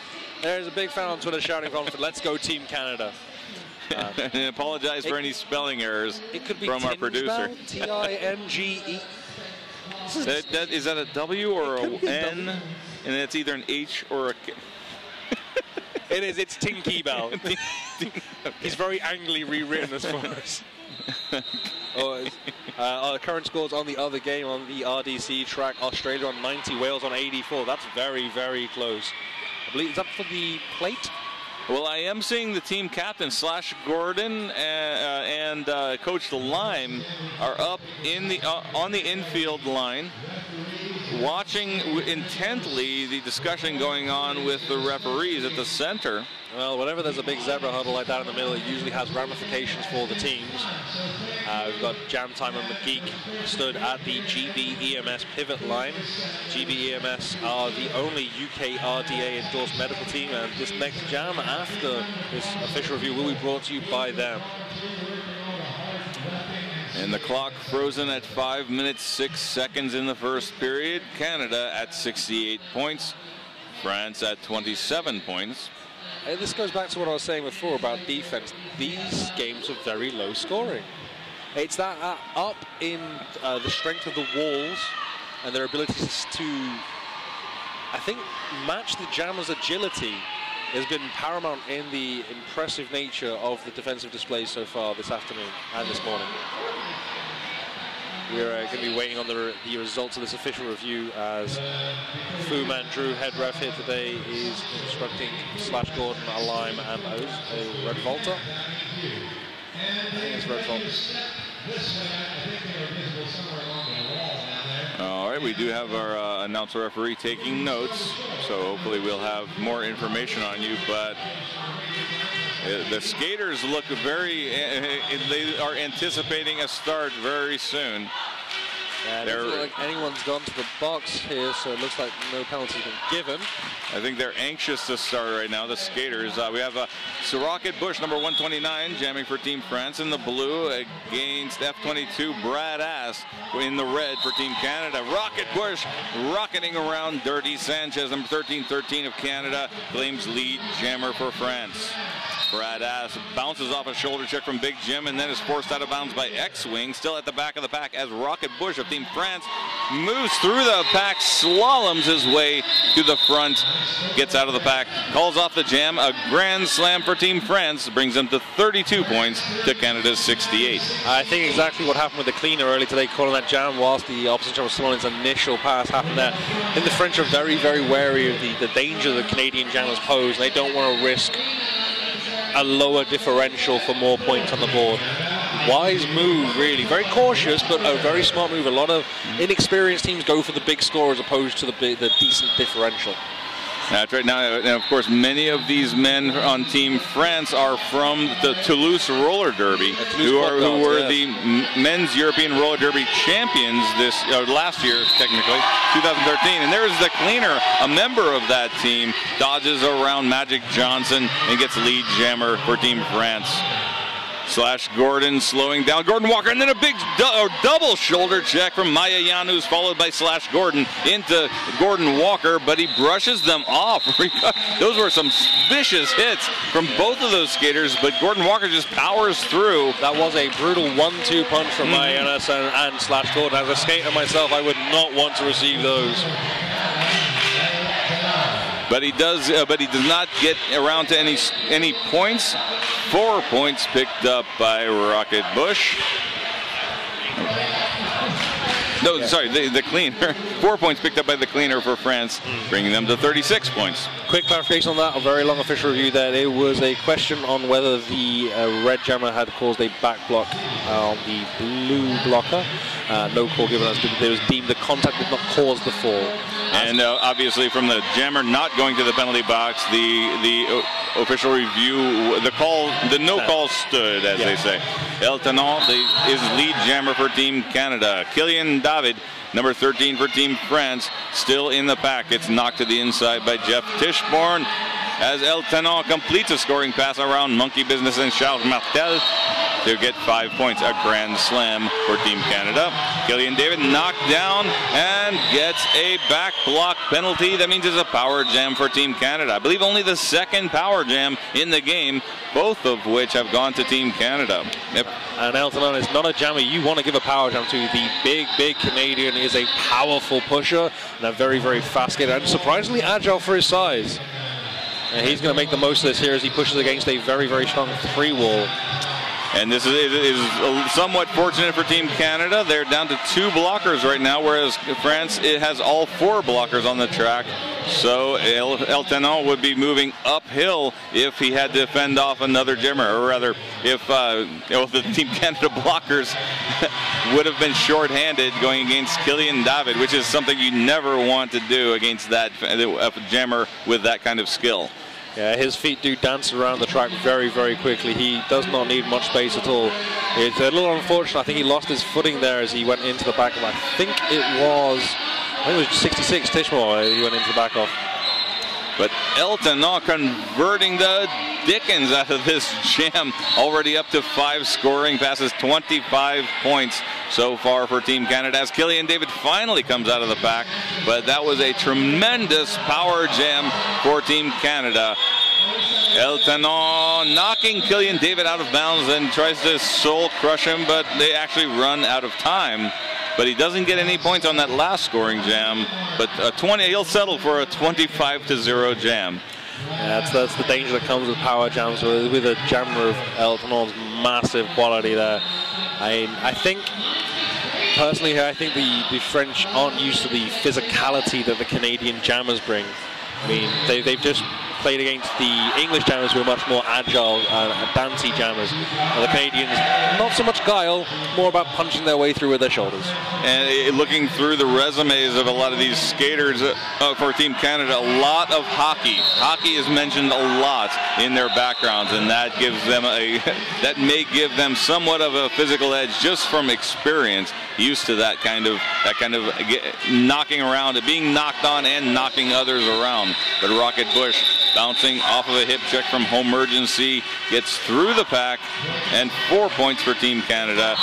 Speaker 5: There's a big fan on Twitter shouting from "Let's go Team Canada."
Speaker 6: Uh, and apologize for any spelling errors
Speaker 5: It could be
Speaker 6: from our producer.
Speaker 5: T I N G E.
Speaker 6: That, that, is that a W or
Speaker 5: It
Speaker 6: a
Speaker 5: could be a
Speaker 6: N?
Speaker 5: W.
Speaker 6: And it's either an H or a K.
Speaker 5: It is. It's Tinky Bell. He's very angrily rewritten this for us. Oh, uh, our current scores on the other game on the RDC track: Australia on 90, Wales on 84. That's very, very close. I believe it's up for the plate.
Speaker 6: Well, I am seeing the team captain Slash Gordon uh, uh, and uh, Coach Lime are up in the uh, on the infield line, watching intently the discussion going on with the referees at the center.
Speaker 5: Well, whenever there's a big zebra huddle like that in the middle, it usually has ramifications for the teams. Uh, we've got Jam Time and McGeek stood at the GBEMS pivot line. GBEMS are the only UK RDA endorsed medical team, and this next jam after this official review will be brought to you by them.
Speaker 6: And the clock frozen at 5 minutes 6 seconds in the first period. Canada at 68 points. France at 27 points.
Speaker 5: And this goes back to what I was saying before about defense. These games are very low scoring. It's that uh, up in uh, the strength of the walls and their ability to, to, I think, match the Jammers' agility has been paramount in the impressive nature of the defensive displays so far this afternoon and this morning. We're uh, going to be waiting on the, re- the results of this official review as Fu Man Drew, head ref here today, is instructing Slash Gordon, a lime, and O's, a red Volta. I think it's red Volta.
Speaker 6: All right, we do have our uh, announcer referee taking notes, so hopefully we'll have more information on you. But the skaters look very, uh, they are anticipating a start very soon.
Speaker 5: It doesn't look like anyone's gone to the box here, so it looks like no penalty's been given.
Speaker 6: I think they're anxious to start right now, the skaters. Uh, we have uh, Rocket Bush, number 129, jamming for Team France in the blue against F22 Brad Ass in the red for Team Canada. Rocket Bush rocketing around Dirty Sanchez, number 1313 of Canada, claims lead jammer for France. Brad bounces off a shoulder check from Big Jim and then is forced out of bounds by X-Wing, still at the back of the pack as Rocket Bush of Team France moves through the pack, slaloms his way to the front, gets out of the pack, calls off the jam, a grand slam for Team France, brings them to 32 points to Canada's 68.
Speaker 5: I think exactly what happened with the cleaner early today, calling that jam whilst the opposition was slowing his initial pass happened there. Think the French are very, very wary of the, the danger the Canadian jammers pose. They don't want to risk a lower differential for more points on the board. Wise move, really. Very cautious, but a very smart move. A lot of inexperienced teams go for the big score as opposed to the, the decent differential.
Speaker 6: That's right now, and of course, many of these men on Team France are from the Toulouse Roller Derby,
Speaker 5: Toulouse
Speaker 6: who are who were
Speaker 5: yes.
Speaker 6: the men's European Roller Derby champions this uh, last year, technically 2013. And there's the cleaner, a member of that team, dodges around Magic Johnson and gets lead jammer for Team France. Slash Gordon slowing down Gordon Walker, and then a big du- double shoulder check from Maya Janus, followed by Slash Gordon into Gordon Walker, but he brushes them off. those were some vicious hits from both of those skaters, but Gordon Walker just powers through.
Speaker 5: That was a brutal one-two punch from mm-hmm. Mayanas and, and Slash Gordon. As a skater myself, I would not want to receive those.
Speaker 6: But he does, uh, but he does not get around to any any points. Four points picked up by Rocket Bush. No, sorry, the, the cleaner. Four points picked up by the cleaner for France, bringing them to 36 points.
Speaker 5: Quick clarification on that, a very long official review there. There was a question on whether the uh, red jammer had caused a back block uh, on the blue blocker. Uh, no call given as it was deemed the contact did not cause the fall.
Speaker 6: And uh, obviously, from the jammer not going to the penalty box, the the official review, the call, the no call stood, as
Speaker 5: Yeah.
Speaker 6: they say. El Tanon the, is lead jammer for Team Canada. Killian David, number 13 for Team France, still in the pack. It's knocked to the inside by Jeff Tischborn. As El Tanon completes a scoring pass around Monkey Business and Charles Martel to get five points, a grand slam for Team Canada. Killian David knocked down and gets a back block penalty. That means it's a power jam for Team Canada. I believe only the second power jam in the game, both of which have gone to Team Canada. Yep.
Speaker 5: And Elton is not a jammer you want to give a power jam to. The big, big Canadian is a powerful pusher and a very, very fast skater and surprisingly agile for his size. And he's going to make the most of this here as he pushes against a very, very strong three wall.
Speaker 6: And this is, is somewhat fortunate for Team Canada. They're down to two blockers right now, whereas France it has all four blockers on the track. So El, El Tanon would be moving uphill if he had to fend off another jammer, or rather, if uh, know, the Team Canada blockers would have been short-handed going against Killian David, which is something you never want to do against that a jammer with that kind of skill.
Speaker 5: Yeah, his feet do dance around the track very, very quickly. He does not need much space at all. It's a little unfortunate. I think he lost his footing there as he went into the back of. I think it was, I think it was 66 Tishmore. He went into the back of.
Speaker 6: But Elton not converting the Dickens out of this jam. Already up to five scoring passes, 25 points so far for Team Canada as Killian David finally comes out of the pack. But that was a tremendous power jam for Team Canada. El Tanon knocking Killian David out of bounds and tries to soul crush him, but they actually run out of time. But he doesn't get any points on that last scoring jam. But a 20, he'll settle for a 25 to zero jam.
Speaker 5: Yeah, that's, that's the danger that comes with power jams with, with a jammer of El Tanon's massive quality there. I, I think personally, I think the, the French aren't used to the physicality that the Canadian jammers bring. I mean, they, they've just played against the English jammers who are much more agile and uh, jammers. And the Canadians, not so much guile, more about punching their way through with their shoulders.
Speaker 6: And uh, looking through the resumes of a lot of these skaters uh, uh, for Team Canada, a lot of hockey. Hockey is mentioned a lot in their backgrounds, and that gives them a that may give them somewhat of a physical edge just from experience, used to that kind of that kind of knocking around, being knocked on and knocking others around. But Rocket Bush bouncing off of a hip check from Home Emergency, gets through the pack, and four points for Team Canada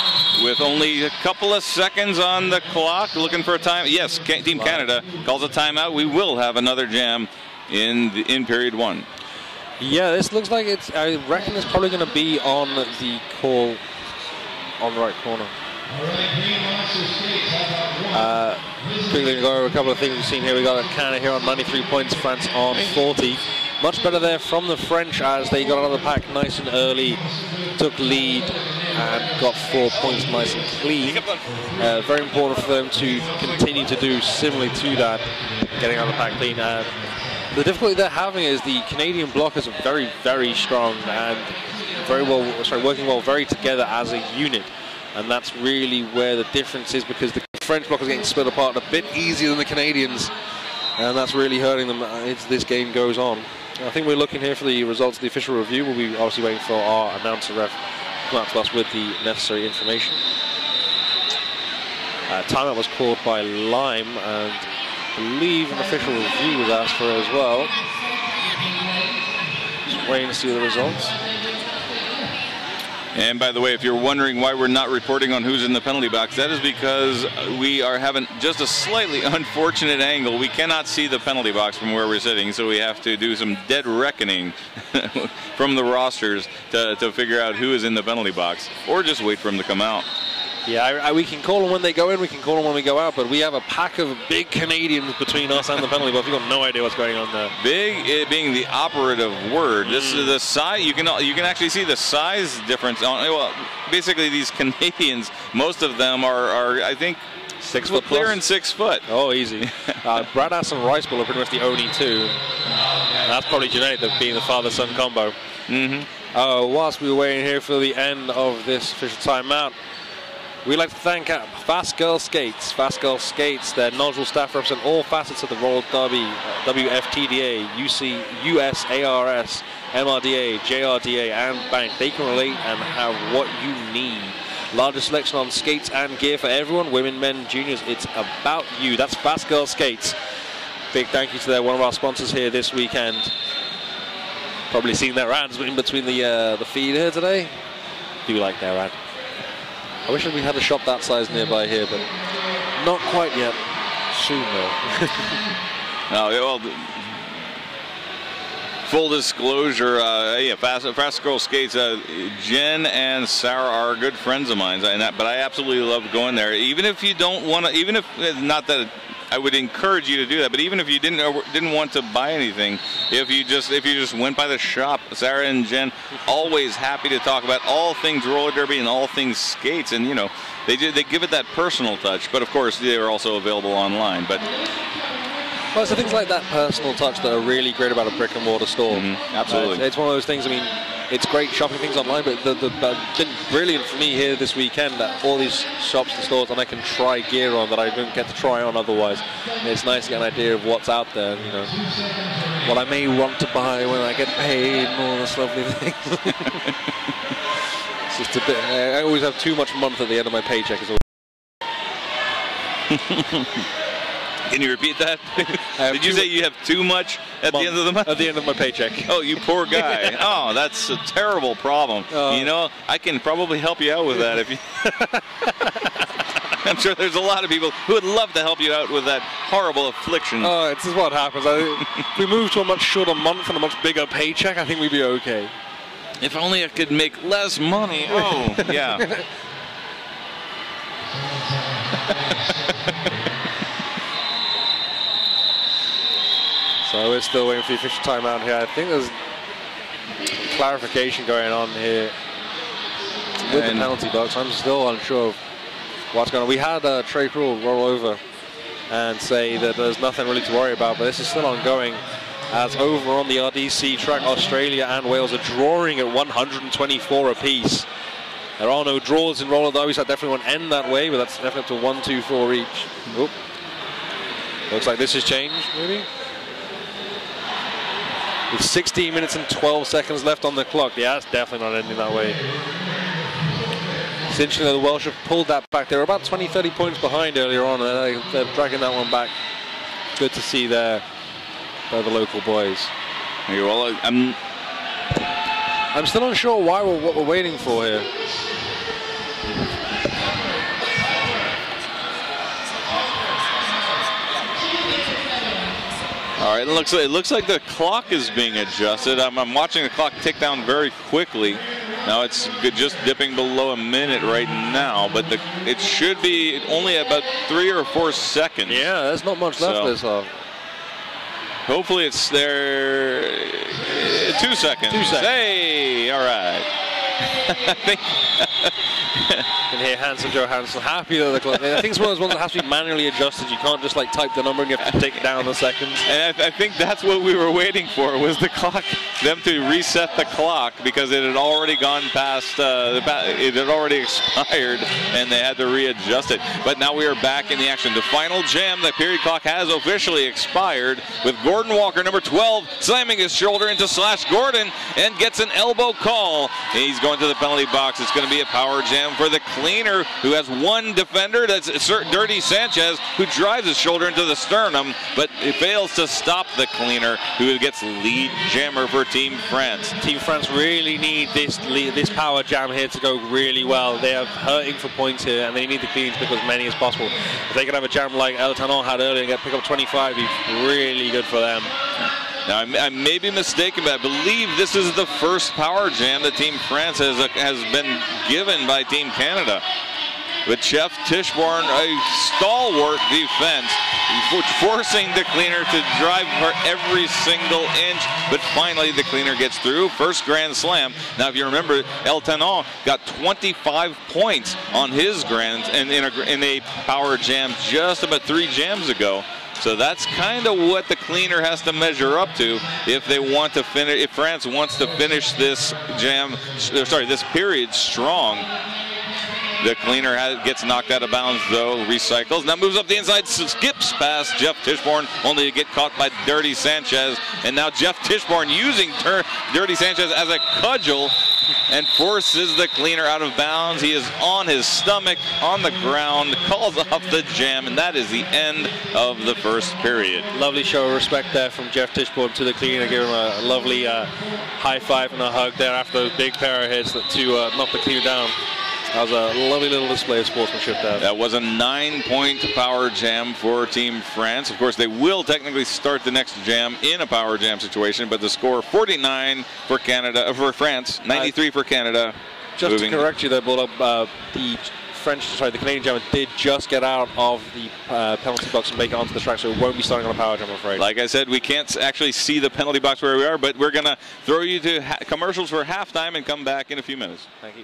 Speaker 6: with only a couple of seconds on the clock. Looking for a time. Yes, Team Canada calls a timeout. We will have another jam in the, in period one.
Speaker 5: Yeah, this looks like it's. I reckon it's probably going to be on the call on the right corner. Uh, quickly go over a couple of things we've seen here. We got a Canada here on 93 points, France on 40. Much better there from the French as they got out of the pack nice and early, took lead and got four points nice and clean. Uh, very important for them to continue to do similarly to that, getting out of the pack clean. Uh, the difficulty they're having is the Canadian blockers are very, very strong and very well, sorry, working well, very together as a unit. And that's really where the difference is because the French blockers are getting split apart a bit easier than the Canadians. And that's really hurting them as this game goes on. I think we're looking here for the results of the official review. We'll be obviously waiting for our announcer ref to come out to us with the necessary information. Uh, timeout was called by Lime and I believe an official review was asked for as well. Just waiting to see the results.
Speaker 6: And by the way, if you're wondering why we're not reporting on who's in the penalty box, that is because we are having just a slightly unfortunate angle. We cannot see the penalty box from where we're sitting, so we have to do some dead reckoning from the rosters to, to figure out who is in the penalty box, or just wait for them to come out.
Speaker 5: Yeah, I, I, we can call them when they go in, we can call them when we go out, but we have a pack of big Canadians between us and the penalty box. We've got no idea what's going on there.
Speaker 6: Big it being the operative word. This is the size. You can you can actually see the size difference. On, well, basically these Canadians, most of them are, are I think
Speaker 5: Six foot
Speaker 6: clear
Speaker 5: plus.
Speaker 6: and six foot.
Speaker 5: Oh, easy. uh, Brad Ass and Rice Bowl are pretty much the only two. That's probably genetic, being the father-son combo.
Speaker 6: Mm-hmm.
Speaker 5: Uh, whilst we were waiting here for the end of this official timeout, we'd like to thank uh, Fast Girl Skates. Fast Girl Skates, their nodule staff represent all facets of the Roller Derby, uh, WFTDA, UC, USARS, MRDA, JRDA, and Bank. They can relate and have what you need. Largest selection on skates and gear for everyone, women, men, juniors. It's about you. That's Fast Girl Skates. Big thank you to their, one of our sponsors here this weekend. Probably seen their ads in between the uh, the feed here today. Do you like their ad. I wish we had a shop that size nearby here, but not quite yet. Soon though.
Speaker 6: No, well, full disclosure, uh, yeah, Fast, Fast Girl Skates, uh, Jen and Sarah are good friends of mine, and that, but I absolutely love going there. Even if you don't want to, even if not that. I would encourage you to do that, but even if you didn't didn't want to buy anything, if you just if you just went by the shop, Sarah and Jen always happy to talk about all things roller derby and all things skates, and you know they do they give it that personal touch. But of course, they are also available online. But
Speaker 5: Well, so things like that personal touch that are really great about a brick and mortar store.
Speaker 6: Mhm, absolutely.
Speaker 5: Uh, it's, it's one of those things. I mean, it's great shopping things online, but the, the but been brilliant for me here this weekend that all these shops and stores, and I can try gear on that I don't get to try on otherwise. And it's nice to get an idea of what's out there. You know, what I may want to buy when I get paid, and all this lovely things. it's just a bit. I always have too much month at the end of my paycheck. Is all.
Speaker 6: can you repeat that? Did you say you have too much at the end of the month?
Speaker 5: At the end of my paycheck.
Speaker 6: Oh, you poor guy. oh, that's a terrible problem.
Speaker 5: Oh.
Speaker 6: you know, I can probably help you out with that if you. I'm sure there's a lot of people who would love to help you out with that horrible affliction.
Speaker 5: Oh, this is what happens. I, if we move to a much shorter month and a much bigger paycheck, I think we'd be okay.
Speaker 6: if only I could make less money. Oh, yeah.
Speaker 5: So we're still waiting for the official timeout here. I think there's clarification going on here with
Speaker 6: And-
Speaker 5: the penalty box. I'm still unsure of what's going on. We had uh, Trey Krul roll over and say that there's nothing really to worry about, but this is still ongoing. As over on the RDC track, Australia and Wales are drawing at 124 apiece. There are no draws in roller so I definitely won't end that way, but that's definitely up to one, two, four each. Oop. Looks like this has changed, maybe. With 16 minutes and 12 seconds left on the clock. Yeah, that's definitely not ending that way. It's interesting that the Welsh have pulled that back. They were about 20, 30 points behind earlier on, and they- they're dragging that one back. Good to see there by the local boys.
Speaker 6: Well, I- I'm
Speaker 5: I'm still unsure why we're what we're waiting for here.
Speaker 6: All right, it looks it looks like the clock is being adjusted. I'm, I'm watching the clock tick down very quickly. Now it's just dipping below a minute right now, but the, it should be only about three or four seconds.
Speaker 5: Yeah, there's not much left
Speaker 6: So-
Speaker 5: this half.
Speaker 6: Hopefully it's there. Two seconds.
Speaker 5: Two seconds.
Speaker 6: Hey, all right. I think
Speaker 5: And here, Hanson Johansson, happy that the clock. I think it's one of those ones that has to be manually adjusted. You can't just like type the number and you have to take down the second.
Speaker 6: And I, I think that's what we were waiting for was the clock, them to reset the clock because it had already gone past, uh, it had already expired, and they had to readjust it. But now we are back in the action. The final jam, the period clock has officially expired with Gordon Walker, number 12, slamming his shoulder into Slash Gordon and gets an elbow call. He's going to the penalty box. It's going to be a power jam for the cleaner who has one defender. That's Dirty Sanchez who drives his shoulder into the sternum, but it fails to stop the cleaner who gets lead jammer for Team France.
Speaker 5: Team France really need this this power jam here to go really well. They are hurting for points here, and they need the cleans as many as possible. If they can have a jam like El Tanon had earlier and get pick up 25, it'd be really good for them.
Speaker 6: Now, I, I may be mistaken, but I believe this is the first power jam that Team France has, uh, has been given by Team Canada. With Jeff Tischborn, a stalwart defense, forcing the cleaner to drive for every single inch. But finally, the cleaner gets through. First Grand Slam. Now, if you remember, El Tanon got 25 points on his grand and in a, in a power jam just about three jams ago. So that's kind of what the cleaner has to measure up to if they want to finish. If France wants to finish this jam, sorry, this period strong. The cleaner has, gets knocked out of bounds, though, recycles. Now moves up the inside, skips past Jeff Tichborne, only to get caught by Dirty Sanchez. And now Jeff Tichborne using Dirty Sanchez as a cudgel and forces the cleaner out of bounds. He is on his stomach, on the ground, calls off the jam, and that is the end of the first period.
Speaker 5: Lovely show of respect there from Jeff Tichborne to the cleaner. Give him a lovely uh, high five and a hug there after those big pair of hits to uh, knock the cleaner down. That was a lovely little display of sportsmanship there.
Speaker 6: That was a nine-point power jam for Team France. Of course, they will technically start the next jam in a power jam situation, but the score 49 for Canada, uh, for France, 93 uh, for Canada.
Speaker 5: Just Moving. to correct you there, Bulldog, uh, the French, sorry, the Canadian jammer did just get out of the uh, penalty box and make it onto the track, so it won't be starting on a power jam, I'm afraid.
Speaker 6: Like I said, we can't actually see the penalty box where we are, but we're going to throw you to commercials for halftime and come back in a few minutes.
Speaker 5: Thank you.